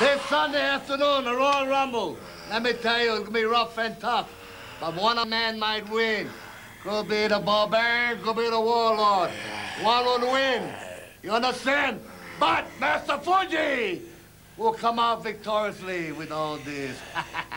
This Sunday afternoon, the Royal Rumble. Let me tell you, it's gonna be rough and tough. But one man might win. Could be the barbarian, could be the warlord. One will win. You understand? But Master Fuji will come out victoriously with all this.